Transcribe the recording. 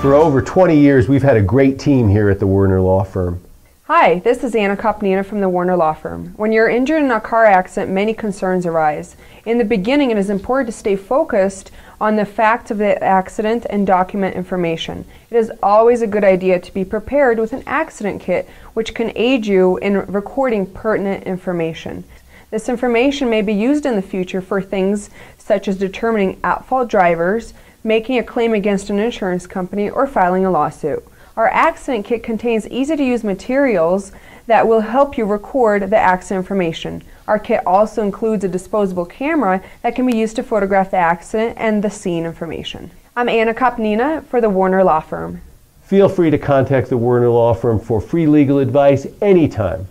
For over 20 years, we've had a great team here at the Werner Law Firm. Hi, this is Anna Kopnina from the Werner Law Firm. When you're injured in a car accident, many concerns arise. In the beginning, it is important to stay focused on the facts of the accident and document information. It is always a good idea to be prepared with an accident kit, which can aid you in recording pertinent information. This information may be used in the future for things such as determining at-fault drivers, making a claim against an insurance company, or filing a lawsuit. Our accident kit contains easy to use materials that will help you record the accident information. Our kit also includes a disposable camera that can be used to photograph the accident and the scene information. I'm Anna Kopnina for the Werner Law Firm. Feel free to contact the Werner Law Firm for free legal advice anytime.